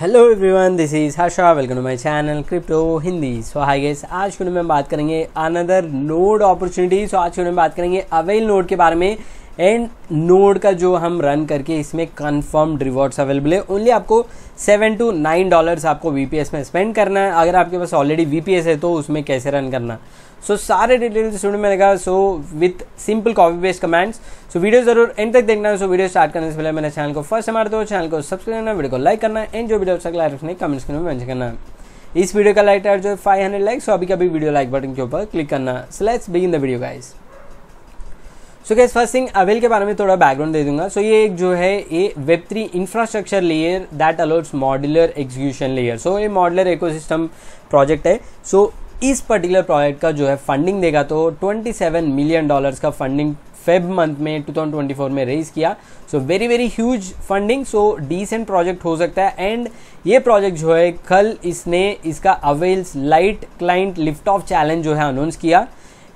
Hello everyone this is Harsha welcome to my channel crypto Hindi so hi guys आज के में बात करेंगे अनदर नोड अपॉर्चुनिटी सो आज के में बात करेंगे अवेल नोड के बारे में. एंड नोड का जो हम रन करके इसमें कन्फर्म्ड रिवॉर्ड्स अवेलेबल है ओनली आपको सेवन टू नाइन डॉलर्स आपको वीपीएस में स्पेंड करना है। अगर आपके पास ऑलरेडी वीपीएस है तो उसमें कैसे रन करना? सो so, सारे डिटेल्स स्टूडेंट में लगा। So with simple copy based comments so video ज़रूर एंड तक देखना। है सो वीडियो स्टार्ट करने से पहले मेरे चैनल को फ़र्स्ट हमारे दो चैनल को सब्सक्राइब करना वीडियो को लाइक करना एंड जो वीडियो अच्छा लगा रखने कमेंट्स में मेंशन करना। इस वीडियो का लाइक टायर जो फाइव हंड्रेड लाइक सो अभी कभी वीडियो लाइक बटन के ऊपर क्लिक करना। So let's begin the video guys so guys first thing Avail के बारे में थोड़ा बैकग्राउंड दे दूँगा. सो so, ये एक जो है ये web three infrastructure layer that allots modular execution layer so ये मॉड्यूलर इकोसिस्टम प्रोजेक्ट है. सो so, इस पर्टिकुलर प्रोजेक्ट का जो है फंडिंग देगा तो 27 मिलियन डॉलर्स का फंडिंग फेब मंथ में 2024 में रेज किया. So very very huge funding so decent project हो सकता है. एंड ये प्रोजेक्ट जो है कल इसने इसका Avail's light client lift off challenge जो है अनाउंस किया.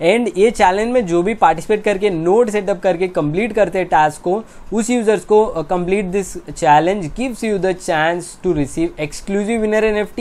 एंड ये चैलेंज में जो भी पार्टिसिपेट करके नोड सेटअप करके कंप्लीट करते हैं टास्क को, उस यूज़र्स को complete this challenge gives you the chance to receive exclusive winner N F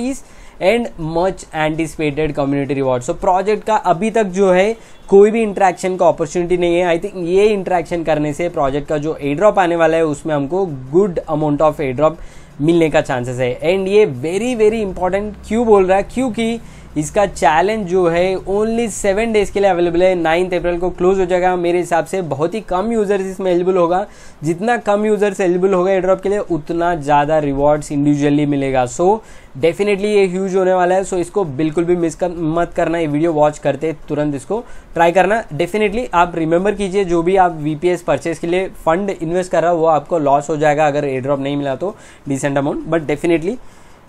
and much anticipated community reward so project का अभी तक जो है, कोई भी इंटरेक्शन का अपॉर्चुनिटी नहीं है. आई थिंक ये इंटरेक्शन करने से प्रोजेक्ट का जो ए ड्रॉप आने वाला है, उसमें हमको good amount of airdrop मिलने का चांसेस है. एंड ये वेरी वेरी इंपॉर्टेंट क्यों बोल रहा है? क्योंकि इसका चैलेंज जो है ओनली सेवन डेज़ के लिए अवेलेबल है। नाइन्थ अप्रैल को क्लोज हो जाएगा। मेरे हिसाब से बहुत ही कम यूज़र्स इसमें एलिजिबल होगा। जितना कम यूज़र्स एलिजिबल होगा एड्रॉप के लिए, उतना ज़्यादा रिवॉर्ड्स इंडिविजुअली मिलेगा। सो डेफिनेटली ये ह्यूज होने वाला है। सो so, इसको बिल्कुल भी मिस कर मत करना। ये वीडियो वॉच करते तुरंत इसको ट्राई करना। डेफिनेटली आप रिमेंबर कीजिए, जो भी आप वीपीएस परचेज के लिए फंड इन्वेस्ट कर रहा है, वो आपको लॉस हो जाएगा अगर एड्रॉप नहीं मिला तो decent amount but definitely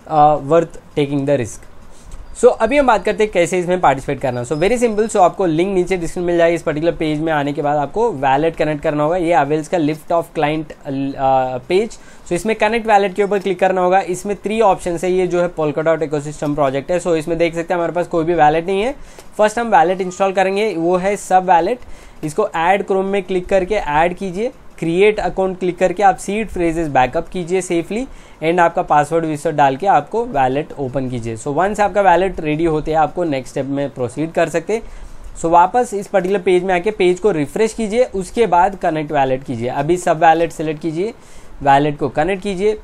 worth taking the risk so so, अभी हम बात करते हैं कैसे इसमें पार्टिसिपेट करना सो वेरी सिंपल सो आपको लिंक नीचे डिस्क्रिप्शन मिल जाएगा। इस पर्टिकुलर पेज में आने के बाद आपको वैलेट कनेक्ट करना होगा। ये अवेल्स का lift off client page so इसमें कनेक्ट वैलेट के ऊपर क्लिक करना होगा। इसमें थ्री ऑप्शन है। ये जो है पोलका डॉट इकोसिस्टम प्रोजेक्ट है। सो so, इसमें देख सकते हैं हमारे पास कोई भी वैलेट नहीं है। फ़र्स्ट हम वैलेट इंस्टॉल करेंगे। वो है सब वैलेट इसको ऐड क्रोम में क्लिक करके ऐड कीजिए। क्रिएट अकाउंट क्लिक करके आप सीड फ्रेजेस बैकअप कीजिए सेफली एंड आपका पासवर्ड विसवर्ड डाल के आपको वैलेट ओपन कीजिए। सो वंस आपका वैलेट रेडी होते हैं आपको नेक्स्ट स्टेप में प्रोसीड कर सकते सो so, वापस इस पर्टिकुलर पेज में आके पेज को रिफ्रेश कीजिए उसके बाद कनेक्ट वैलेट कीजिए। अभी सब वैलेट सेलेक्ट कीजिए वैलेट को कनेक्ट कीजिए।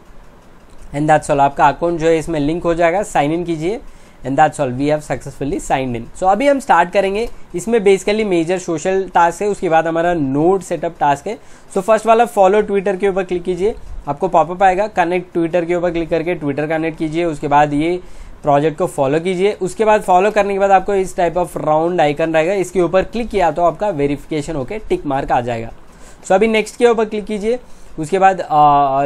एंड दैट्स ऑल आपका अकाउंट जो है इसमें लिंक हो जाएगा साइन इन कीजिए। And that's all we have successfully signed in so अभी हम स्टार्ट करेंगे। इसमें बेसिकली मेजर सोशल टास्क है। उसके बाद हमारा नोड सेटअप टास्क है। सो फ़र्स्ट वाला फॉलो ट्विटर के ऊपर क्लिक कीजिए। आपको पॉपअप आएगा। कनेक्ट ट्विटर के ऊपर क्लिक करके ट्विटर कनेक्ट कीजिए। उसके बाद ये प्रोजेक्ट को फॉलो कीजिए। उसके बाद फॉलो करने के बाद आपको इस टाइप ऑफ़ राउंड आइकन रहेगा। इसके ऊपर क्लिक किया तो आपका वेरिफिकेशन होकर टिक मार्क आ जाएगा। सो so, अभी नेक्स्ट के ऊपर क्लिक कीजिए। उसके बाद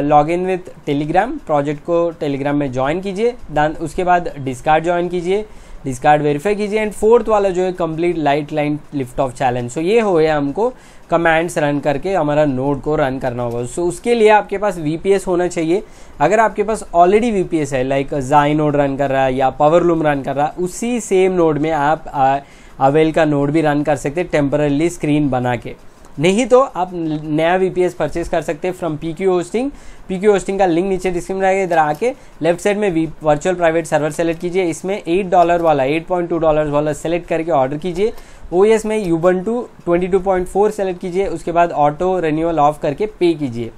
log in with Telegram project को टेलीग्राम में ज्वाइन कीजिए देन उसके बाद डिस्कार्ड ज्वाइन कीजिए डिस्कार्ड वेरीफाई कीजिए एंड फोर्थ वाला जो है complete light line lift off challenge so ये हो गया हमको कमांड्स रन करके, हमारा नोड को रन करना होगा. सो so, उसके लिए आपके पास वीपीएस होना चाहिए. अगर आपके पास ऑलरेडी वीपीएस है लाइक जाई नोड रन कर रहा है या पावर लूम रन कर रहा है, उसी सेम नोड में आप अवेल का नोड भी रन कर सकते हैं टेम्परली स्क्रीन बना के. नहीं तो आप नया वीपीएस परचेज कर सकते हैं from PQ hosting PQ hosting का लिंक नीचे डिस्क्रिप्शन रहेगा इधर आके लेफ़्ट साइड में वर्चुअल प्राइवेट सर्वर सेलेक्ट कीजिए। इसमें एट डॉलर वाला एट पॉइंट टू डॉलर वाला सेलेक्ट करके ऑर्डर कीजिए। ओ एस में Ubuntu twenty two point four select कीजिए। उसके बाद ऑटो रेन्यूअल ऑफ़ करके पे कीजिए।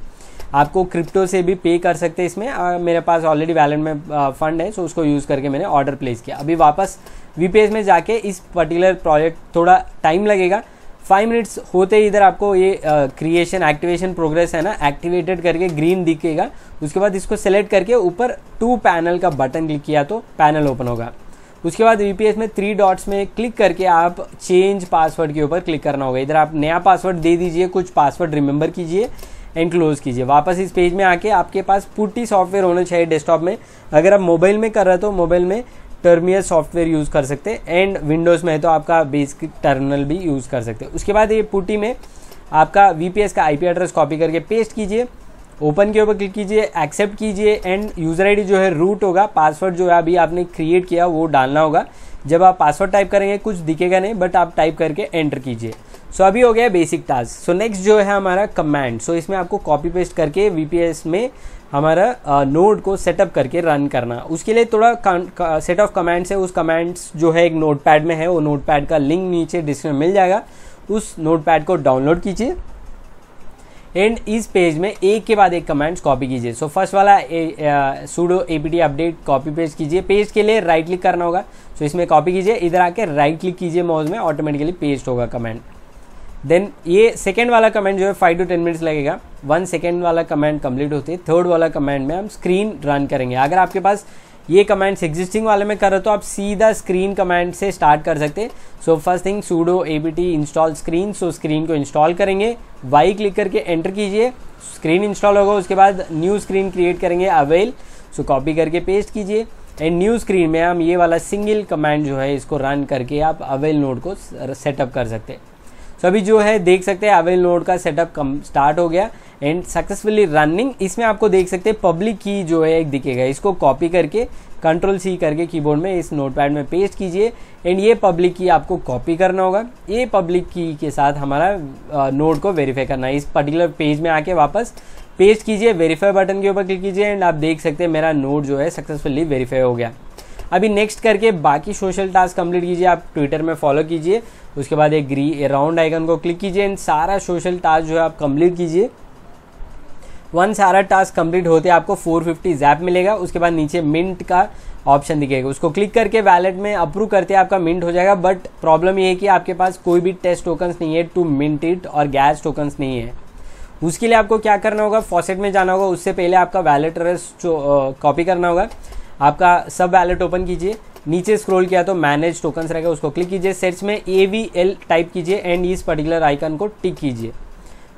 आपको क्रिप्टो से भी पे कर सकते हैं इसमें। आ, मेरे पास ऑलरेडी वैलेट में फंड है सो उसको यूज़ करके मैंने ऑर्डर प्लेस किया। अभी वापस वीपीएस में जाके इस पर्टिकुलर प्रोजेक्ट थोड़ा टाइम लगेगा। फाइव मिनट्स होते ही इधर आपको ये क्रिएशन एक्टिवेशन प्रोग्रेस है ना एक्टिवेटेड करके ग्रीन दिखेगा। उसके बाद इसको सेलेक्ट करके ऊपर टू पैनल का बटन क्लिक किया तो पैनल ओपन होगा। उसके बाद वीपीएस में थ्री डॉट्स में क्लिक करके आप चेंज पासवर्ड के ऊपर क्लिक करना होगा। इधर आप नया पासवर्ड दे दीजिए, कुछ पासवर्ड रिमेंबर कीजिए एंड क्लोज कीजिए। वापस इस पेज में आके आपके पास पुट्टी सॉफ्टवेयर होना चाहिए डेस्कटॉप में। अगर आप मोबाइल में कर रहे हो तो मोबाइल में टर्मियल सॉफ्टवेयर यूज़ कर सकते हैं एंड विंडोज़ में है तो आपका बेसिक टर्मिनल भी यूज़ कर सकते हैं। उसके बाद ये पुटी में आपका वीपीएस का आईपी एड्रेस कॉपी करके पेस्ट कीजिए ओपन के ऊपर क्लिक कीजिए एक्सेप्ट कीजिए एंड यूज़र आईडी जो है रूट होगा पासवर्ड जो है अभी आपने क्रिएट किया वो डालना होगा। जब आप पासवर्ड टाइप करेंगे, कुछ दिखेगा नहीं बट आप टाइप करके एंटर कीजिए। सो so, अभी हो गया बेसिक टास्क सो नेक्स्ट जो है हमारा कमांड सो so, इसमें आपको कॉपी पेस्ट करके वीपीएस में हमारा नोड को सेटअप करके रन करना. उसके लिए थोड़ा सेट ऑफ़ कमांड्स है. उस कमांड्स जो है एक नोट पैड में है. वो नोट पैड का लिंक नीचे डिस्क्रिप्शन मिल जाएगा. उस नोट पैड को डाउनलोड कीजिए. एंड इस पेज में एक के बाद एक कमांड्स कॉपी कीजिए. सो फ़र्स्ट वाला sudo APT update copy paste कीजिए. पेज के लिए राइट क्लिक करना होगा. सो so इसमें कॉपी कीजिए. इधर आके राइट क्लिक कीजिए माउस में. ऑटोमेटिकली पेस्ट होगा कमेंट देन ये सेकेंड वाला कमेंट जो है फाइव टू टेन मिनट्स लगेगा। वन सेकेंड वाला कमेंट कंप्लीट होते है थर्ड वाला कमेंट में हम स्क्रीन रन करेंगे। अगर आपके पास ये कमेंट्स एग्जिस्टिंग वाले में कर रहे तो आप सीधा स्क्रीन कमेंट से स्टार्ट कर सकते हैं। So first thing sudo A B T install screen so screen को इंस्टॉल करेंगे। वाई क्लिक करके एंटर कीजिए। स्क्रीन इंस्टॉल होगा, उसके बाद न्यू स्क्रीन क्रिएट करेंगे अवेल सो कॉपी करके पेस्ट कीजिए। एंड न्यू स्क्रीन में हम ये वाला सिंगल कमांड जो है, इसको रन करके आप अवेल नोड को सेटअप कर सकते हैं। सो अभी जो है देख सकते हैं अवेल नोड का सेटअप कम स्टार्ट हो गया एंड सक्सेसफुली रनिंग इसमें आपको देख सकते हैं पब्लिक की जो है एक दिखेगा। इसको कॉपी करके कंट्रोल सी करके कीबोर्ड में इस नोटपैड में पेस्ट कीजिए एंड ये पब्लिक की आपको कॉपी करना होगा। ये पब्लिक की के साथ हमारा नोट को वेरीफाई करना है। इस पर्टिकुलर पेज में आके वापस पेस्ट कीजिए वेरीफाई बटन के ऊपर क्लिक कीजिए एंड आप देख सकते हैं मेरा नोट जो है सक्सेसफुली वेरीफाई हो गया। अभी नेक्स्ट करके बाकी सोशल टास्क कंप्लीट कीजिए। आप ट्विटर में फॉलो कीजिए। उसके बाद एक ग्री राउंड आइकन को क्लिक कीजिए। एंड सारा सोशल टास्क जो है आप कंप्लीट कीजिए। वन सारा टास्क कंप्लीट होते आपको 450 जैप मिलेगा। उसके बाद नीचे मिंट का ऑप्शन दिखेगा। उसको क्लिक करके वैलेट में अप्रूव करते आपका मिंट हो जाएगा। बट प्रॉब्लम ये है कि आपके पास कोई भी टेस्ट टोकन्स नहीं है टू मिंट इट और गैस टोकन्स नहीं है। उसके लिए आपको क्या करना होगा? फॉसेट में जाना होगा। उससे पहले आपका वैलेट एड्रेस कॉपी करना होगा। आपका सब वैलेट ओपन कीजिए। नीचे स्क्रॉल किया तो मैनेज टोकन्स रहेगा, उसको क्लिक कीजिए सर्च में ए वी एल टाइप कीजिए एंड इस पर्टिकुलर आइकन को टिक कीजिए।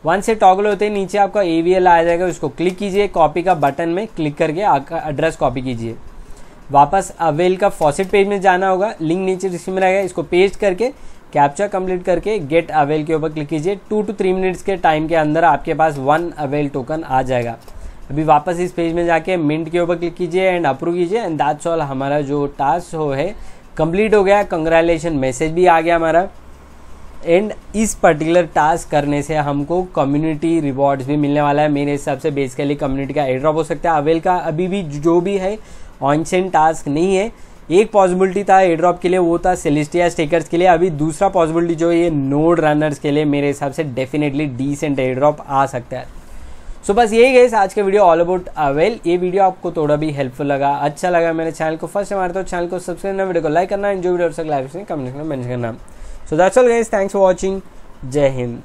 वन से टॉगल होते हैं, नीचे आपका ए वी एल आ जाएगा, उसको क्लिक कीजिए कॉपी का बटन में क्लिक करके आपका एड्रेस कॉपी कीजिए। वापस अवेल का फॉसेट पेज में जाना होगा लिंक नीचे डिस्क्रिप्शन में रहेगा, इसको पेस्ट करके कैप्चर कंप्लीट करके गेट अवेल के ऊपर क्लिक कीजिए। टू टू थ्री मिनट्स के टाइम के अंदर आपके पास वन अवेल टोकन आ जाएगा। अभी वापस इस पेज में जाके मिंट के ऊपर क्लिक कीजिए एंड अप्रूव कीजिए एंड दैट्स ऑल हमारा जो टास्क हो है कंप्लीट हो गया कंग्रेचुलेशन मैसेज भी आ गया हमारा। एंड इस पर्टिकुलर टास्क करने से हमको कम्युनिटी रिवॉर्ड्स भी मिलने वाला है। मेरे हिसाब से बेसिकली कम्युनिटी का एड्रॉप हो सकता है। अवेल का अभी भी जो भी है ऑनसेंट टास्क नहीं है। एक पॉसिबिलिटी था एड्रॉप के लिए, वो था सेलिस्टिया स्टेकर्स के लिए। अभी दूसरा पॉसिबिलिटी जो है, ये नोड रनर्स के लिए मेरे हिसाब से डेफिनेटली डिसेंट एड्रॉप आ सकता है। सो बस यही गई आज का वीडियो ऑल अबाउट अवेल ये वीडियो आपको थोड़ा भी हेल्पफुल लगा अच्छा लगा मेरे चैनल को फ़र्स्ट हमारे तो चैनल को सब्सक्राइब करना वीडियो को लाइक करना जो वीडियो लाइक कमेंट करना मेंशन करना। So that's all guys thanks for watching जय हिंद